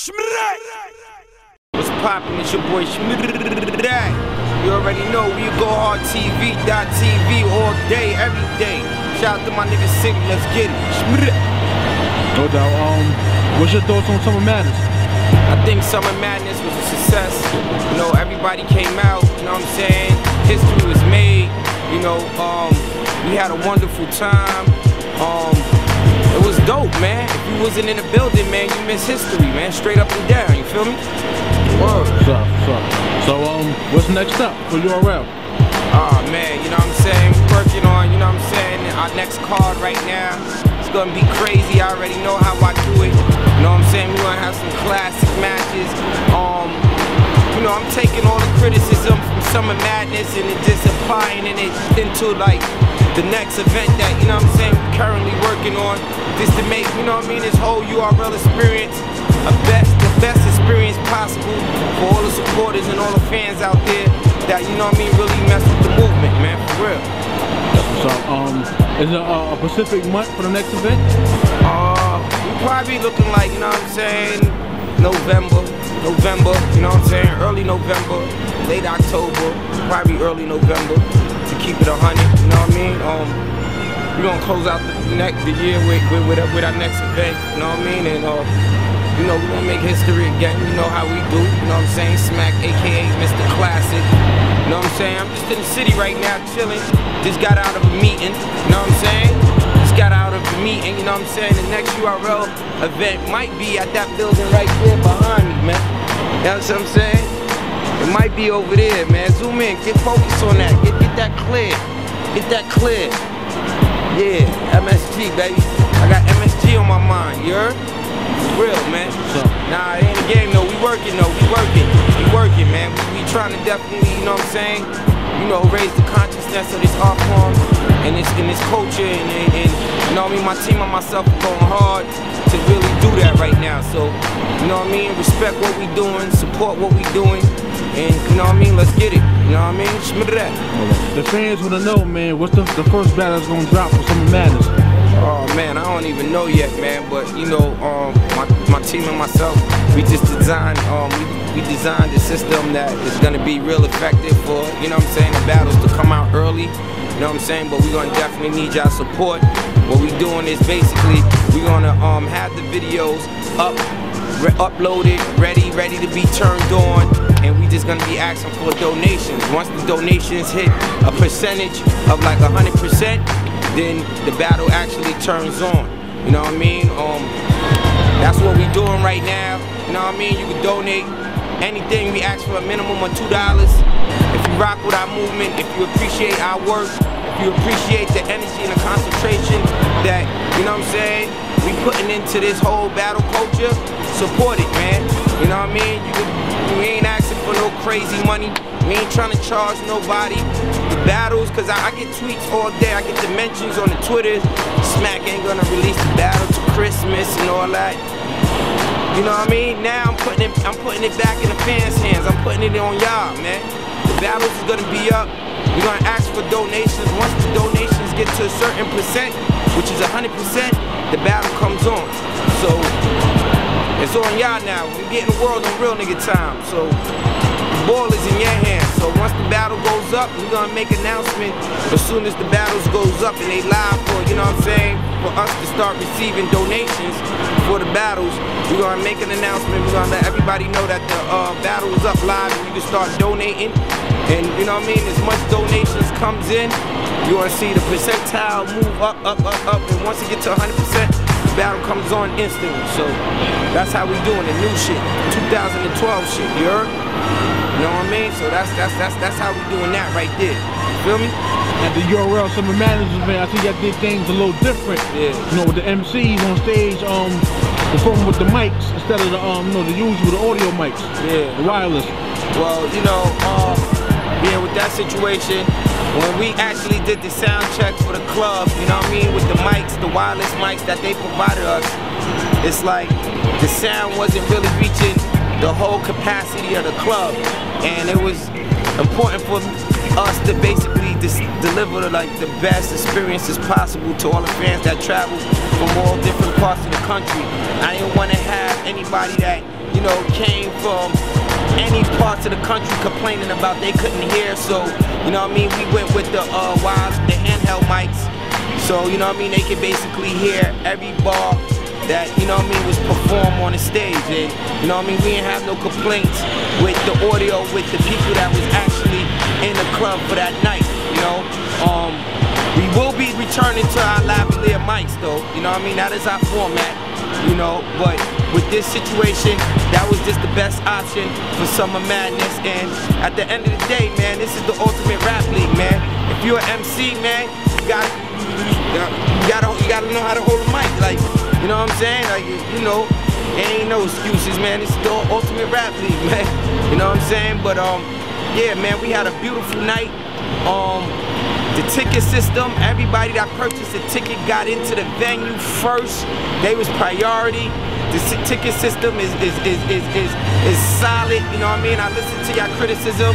What's poppin'? It's your boy Shmurray. You already know we go hard TV. TV all day, every day. Shout out to my nigga Sick, let's get it. No doubt. Um, what's your thoughts on Summer Madness? I think Summer Madness was a success. You know, everybody came out, you know what I'm saying? History was made, you know, um, we had a wonderful time. Um, it was dope, man. If you wasn't in the building, miss history, man. Straight up and down, you feel me? Word. So, so, so um, what's next up for URL? Oh man, you know what I'm saying? Working on, you know what I'm saying, our next card right now. It's gonna be crazy. I already know how I do it. You know what I'm saying? We're gonna have some classic matches. Um, you know, I'm taking all the criticism from Summer Madness and just applying it into like the next event that, you know what I'm saying, we're currently working on. Just to make, you know what I mean, this whole URL experience a best the best experience possible for all the supporters and all the fans out there that, you know what I mean, really mess with the movement, man, for real. So, um, is there a, a specific month for the next event? Uh, we probably looking like, you know what I'm saying, November, November, you know what I'm saying, early November, late October, probably early November to keep it a hundred, you know what I mean? Um, we're gonna close out the next the year with with, with, our, with our next event, you know what I mean? And uh, you know, we're gonna make history again, you know how we do, you know what I'm saying? Smack aka Mr. Classic. You know what I'm saying? I'm just in the city right now chilling. Just got out of a meeting, you know what I'm saying? Know what I'm saying? The next URL event might be at that building right there behind me, man. You know what I'm saying? It might be over there, man. Zoom in, get focused on that. Get get that clear. Get that clear. Yeah, MSG, baby. I got MSG on my mind, you heard? Real, man. Nah, it ain't a game, no. We working, though. We working. We working, man. We, we trying to definitely, you know what I'm saying? You know, raise the consciousness of this art form and this and this culture, and, and, and you know what I mean. My team and myself are going hard to really do that right now. So, you know what I mean. Respect what we doing, support what we doing, and you know what I mean. Let's get it. You know what I mean. Schmidt that. the fans wanna know, man, what's the, the first battle that's gonna drop for Summer Madness? Oh man, I don't even know yet, man. But you know, um, my, my team and myself, we just designed, um, we, we designed a system that is gonna be real effective for, you know what I'm saying, the battles to come out early. You know what I'm saying? But we're gonna definitely need y'all support. What we doing is basically we're gonna um have the videos up, uploaded, ready, ready to be turned on, and we just gonna be asking for donations. Once the donations hit a percentage of like hundred percent, then the battle actually turns on. You know what I mean? Um, that's what we're doing right now. You know what I mean? You can donate anything. We ask for a minimum of two dollars. If you rock with our movement, if you appreciate our work, if you appreciate the energy and the concentration that you know what I'm saying, we putting into this whole battle culture, support it, man. You know what I mean? You we ain't for no crazy money. We ain't trying to charge nobody. The battles, cause I, I get tweets all day. I get the mentions on the Twitter. Smack ain't gonna release the battle to Christmas and all that. You know what I mean? Now I'm putting it, I'm putting it back in the fans' hands. I'm putting it on y'all, man. The battles is gonna be up. We're gonna ask for donations. Once the donations get to a certain percent, which is hundred percent, the battle comes on. So it's on y'all now. We're getting the world on real nigga time. So the ball is in your hands. So once the battle goes up, we're gonna make announcement as soon as the battles goes up and they live for, you know what I'm saying, for us to start receiving donations for the battles. We're gonna make an announcement. We're gonna let everybody know that the uh, battle is up live and you can start donating. And you know what I mean? As much donations comes in, you're gonna see the percentile move up, up, up, up. And once it gets to 100%, the battle comes on instantly. So that's how we doing the new shit, 2012 shit. You heard? You know what I mean? So that's that's that's that's how we doing that right there. You feel me? At the URL Summer Madness event, I see y'all did things a little different. Yeah. You know, with the MCs on stage, um, performing with the mics instead of the um, you know, the usual the audio mics, Yeah. the wireless. Well, you know, um, yeah, with that situation, when we actually did the sound check for the club, you know what I mean, with the mics, the wireless mics that they provided us, it's like the sound wasn't really reaching the whole capacity of the club, and it was important for us to basically dis- deliver like the best experiences possible to all the fans that travel from all different parts of the country. I didn't want to have anybody that you know, came from parts of the country complaining about they couldn't hear. So, you know what I mean? We went with the uh, wires, the handheld mics. So, you know what I mean? They could basically hear every bar that, you know what I mean, was performed on the stage. And, you know what I mean? We didn't have no complaints with the audio, with the people that was actually in the club for that night, you know? Um, we will be returning to our lavalier mics though, you know what I mean? That is our format, you know, but with this situation, that was just the best option for Summer Madness. And at the end of the day, man, this is the ultimate rap league, man. If you're an MC, man, you gotta, you gotta, you gotta know how to hold a mic. Like, you know what I'm saying? Like, you know, it ain't no excuses, man. Is the ultimate rap league, man. You know what I'm saying? But um, yeah, man, we had a beautiful night. Um, the ticket system, everybody that purchased a ticket got into the venue first. They was priority. The ticket system is is, is is is is solid. You know what I mean? I listened to y'all criticism.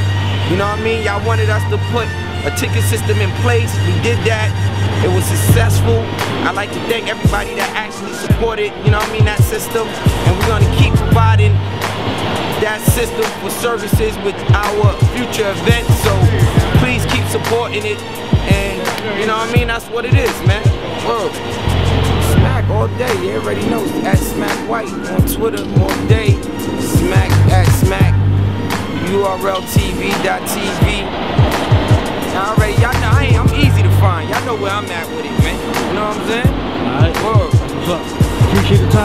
You know what I mean? Y'all wanted us to put a ticket system in place. We did that. It was successful. I'd like to thank everybody that actually supported, you know what I mean, that system. And we're gonna keep providing that system for services with our future events. So please keep supporting it. And you know what I mean? That's what it is, man. Whoa. Smack all day, you already know. At Smack White on Twitter all day. Smack at Smack. URLTV.tv. Y'all already, y'all know I ain't, I'm easy to find. Y'all know where I'm at with it, man. You know what I'm saying? Alright. Whoa. What's up? Appreciate the time.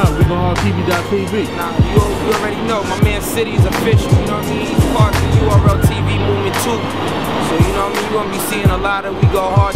TV.tv. Nah, you, already know. My man City's official, you know what I mean? He's part of the URL TV movement too. So, you know what I mean? You're gonna be seeing a lot of We Go Hard